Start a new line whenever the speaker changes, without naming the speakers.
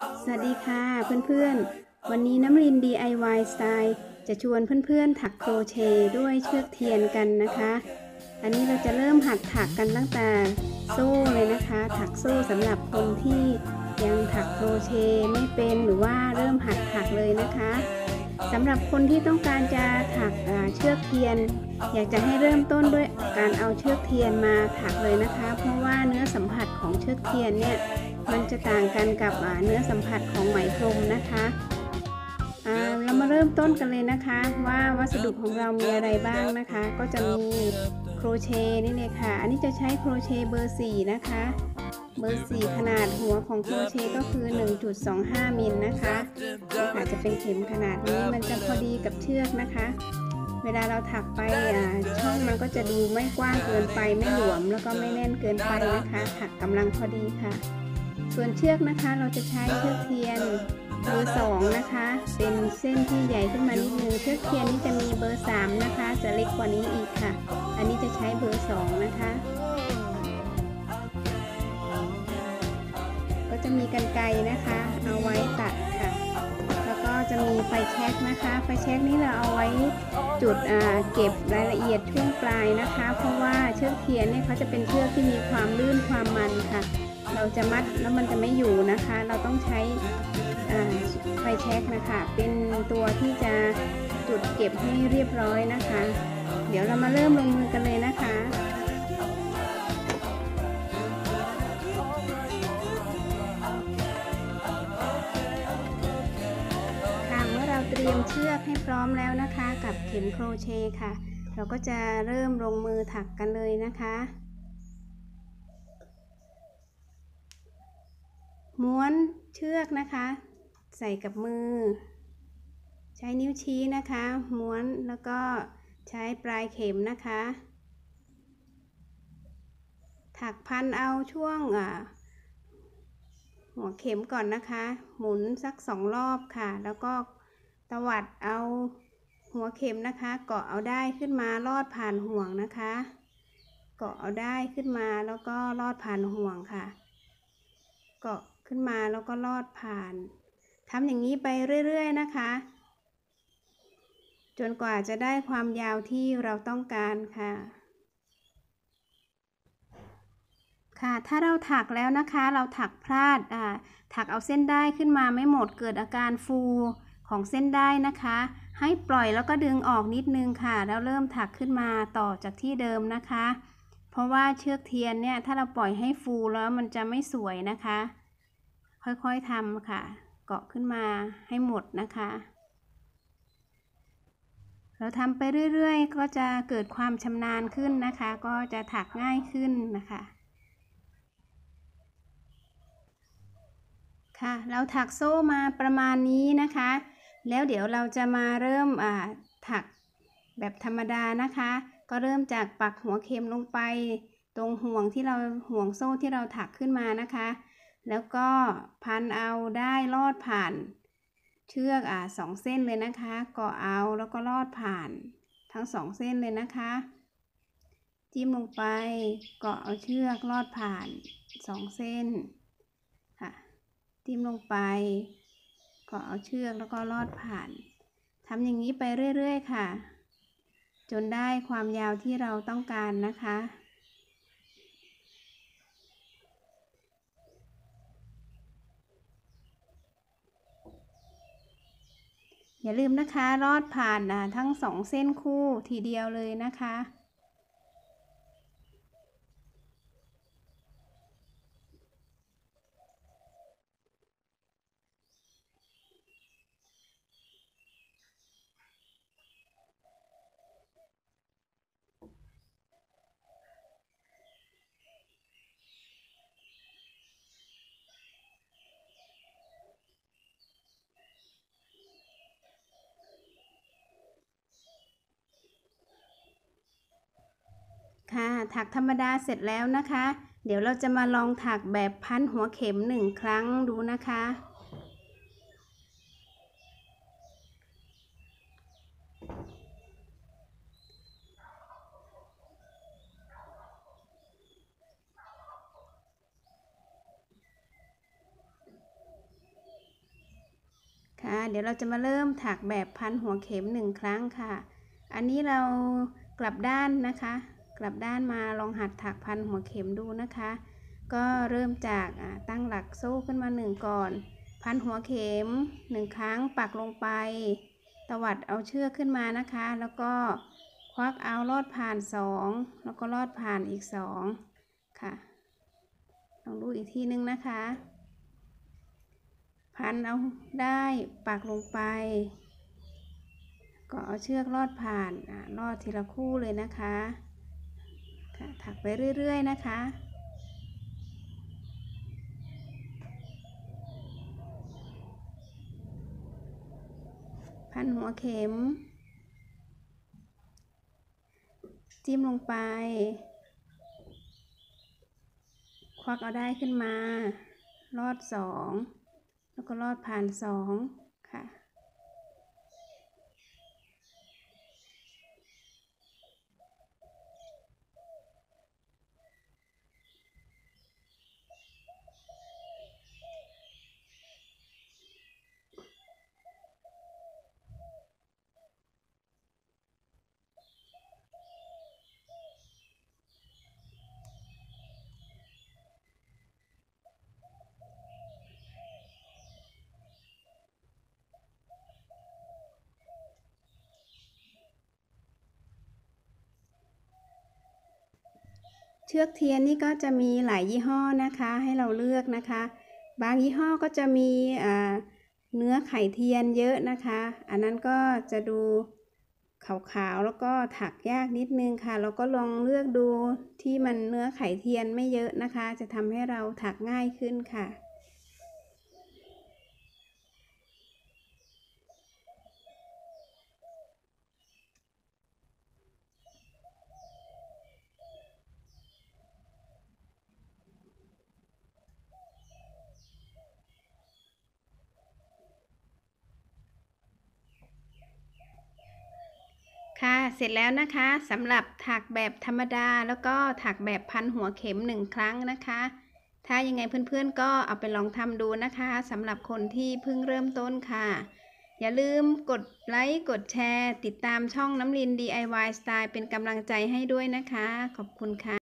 สวัสดีค่ะเพื่อนๆ วันนี้น้ำริน DIY สไตล์จะชวนเพื่อนๆ ถักโครเชต์ด้วยเชือกเทียนกันนะคะ อันนี้เราจะเริ่มหัดถักกันตั้งแต่โซ่เลยนะคะ ถักโซ่สำหรับคนที่ยังถักโครเชต์ไม่เป็นหรือว่าเริ่มหัดถักเลยนะคะสำหรับคนที่ต้องการจะถักเชือกเทียน อยากจะให้เริ่มต้นด้วยการเอาเชือกเทียนมาถักเลยนะคะ เพราะว่าเนื้อสัมผัสของเชือกเทียนเนี่ย มันจะต่างกันกับเนื้อสัมผัสของไหมพรมนะคะเรามาเริ่มต้นกันเลยนะคะ ว่าวัสดุของเรามีอะไรบ้างนะคะ ก็จะมีโครเชต์นี่เลยค่ะ อันนี้จะใช้โครเชต์เบอร์4นะคะ เบอร์ 4 ขนาดหัวของโครเชต์ก็คือ 1.25มิลนะคะนี่ค่ะจะเป็นเข็มขนาดนี้มันจะพอดีกับเชือกนะคะ เวลาเราถักไปช่องมันก็จะดูไม่กว้างเกินไปไม่หลวม แล้วก็ไม่แน่นเกินไปนะคะถักกำลังพอดีค่ะ ส่วนเชือกนะคะเราจะใช้เชือกเทียนเบอร์สองนะคะ เป็นเส้นที่ใหญ่ขึ้นมานิดนึงเชือกเทียนนี่จะมีเบอร์สามนะคะ จะเล็กกว่านี้อีกค่ะ อันนี้จะใช้เบอร์สองนะคะ ก็จะมีกรรไกรนะคะ เอาไว้ตัดค่ะ จะมีไฟแช็กนะคะ ไฟแช็กนี้เราเอาไว้จุดเก็บรายละเอียดช่วงปลายนะคะ เพราะว่าเชือกเทียนเนี่ยเขาจะเป็นเชือกที่มีความลื่นความมันค่ะ เราจะมัดแล้วมันจะไม่อยู่นะคะ เราต้องใช้ไฟแช็กนะคะ เป็นตัวที่จะจุดเก็บให้เรียบร้อยนะคะ เดี๋ยวเรามาเริ่มลงมือกันเลยนะคะ ชือกให้พร้อมแล้วนะคะ กับเข็มโครเชต์ค่ะ เราก็จะเริ่มลงมือถักกันเลยนะคะ ม้วนเชือกนะคะ ใส่กับมือ ใช้นิ้วชี้นะคะ ม้วนแล้วก็ใช้ปลายเข็มนะคะ ถักพันเอาช่วงหัวเข็มก่อนนะคะ หมุนสักสองรอบค่ะ แล้วก็ ตวัดเอาหัวเข็มนะคะ เกาะเอาได้ขึ้นมาลอดผ่านห่วงนะคะ เกาะเอาได้ขึ้นมาแล้วก็ลอดผ่านห่วงค่ะ เกาะขึ้นมาแล้วก็ลอดผ่านทำอย่างนี้ไปเรื่อยๆนะคะ จนกว่าจะได้ความยาวที่เราต้องการค่ะ ค่ะ ถ้าเราถักแล้วนะคะ เราถักพลาดอ่าถักเอาเส้นได้ขึ้นมาไม่หมดเกิดอาการฟู ของเส้นได้นะคะ ให้ปล่อยแล้วก็ดึงออกนิดนึงค่ะ แล้วเริ่มถักขึ้นมาต่อจากที่เดิมนะคะ เพราะว่าเชือกเทียนเนี่ยถ้าเราปล่อยให้ฟูแล้วมันจะไม่สวยนะคะ ค่อยๆทำค่ะ เกาะขึ้นมาให้หมดนะคะ เราทำไปเรื่อยๆ ก็จะเกิดความชำนาญขึ้นนะคะ ก็จะถักง่ายขึ้นนะคะค่ะ เราถักโซ่มาประมาณนี้นะคะ แล้วเดี๋ยวเราจะมาเริ่มถักแบบธรรมดานะคะ ก็เริ่มจากปักหัวเข็มลงไป ตรงห่วงที่เราห่วงโซ่ที่เราถักขึ้นมานะคะ แล้วก็พันเอาได้ลอดผ่าน เชือกอ่าสองเส้นเลยนะคะก็เอาแล้วก็ลอดผ่านทั้งสองเส้นเลยนะคะ จิ้มลงไปเกาะเอาเชือกลอดผ่านสองเส้นค่ะจิ้มลงไป ก็เอาเชือกแล้วก็ลอดผ่านทำอย่างนี้ไปเรื่อยๆค่ะ จนได้ความยาวที่เราต้องการนะคะ อย่าลืมนะคะลอดผ่านทั้งสองเส้นคู่ทีเดียวเลยนะคะ ค่ะถักธรรมดาเสร็จแล้วนะคะ เดี๋ยวเราจะมาลองถักแบบพันหัวเข็มหนึ่งครั้งดูนะคะ ค่ะ เดี๋ยวเราจะมาเริ่มถักแบบพันหัวเข็มหนึ่งครั้งค่ะ อันนี้เรากลับด้านนะคะ กลับด้านมาลองหัดถักพันหัวเข็มดูนะคะ ก็เริ่มจากตั้งหลักโซ่ขึ้นมาหนึ่งก่อน พันหัวเข็มหนึ่งครั้งปักลงไป ตวัดเอาเชือกขึ้นมานะคะ แล้วก็ควักเอาลอดผ่านสองแล้วก็ลอดผ่านอีกสองค่ะลองดูอีกทีนึงนะคะ พันเอาได้ปักลงไปก็เอาเชือกลอดผ่านลอดทีละคู่เลยนะคะ ค่ะถักไปเรื่อย ๆ นะคะพันหัวเข็ม จิ้มลงไป ควักเอาได้ขึ้นมา ลอดสอง แล้วก็ลอดผ่านสองค่ะ เชือกเทียนนี่ก็จะมีหลายยี่ห้อนะคะให้เราเลือกนะคะ บางยี่ห้อก็จะมีเนื้อไข่เทียนเยอะนะคะ อันนั้นก็จะดูขาวๆแล้วก็ถักยากนิดนึงค่ะ เราก็ลองเลือกดูที่มันเนื้อไข่เทียนไม่เยอะนะคะ จะทำให้เราถักง่ายขึ้นค่ะค่ะ เสร็จแล้วนะคะสำหรับถักแบบธรรมดาแล้วก็ถักแบบพันหัวเข็มหนึ่งครั้งนะคะ ถ้ายังไงเพื่อนๆก็เอาไปลองทำดูนะคะสำหรับคนที่เพิ่งเริ่มต้นค่ะ อย่าลืมกดไลค์กดแชร์ ติดตามช่องน้ำลิน DIY Style เป็นกำลังใจให้ด้วยนะคะ ขอบคุณค่ะ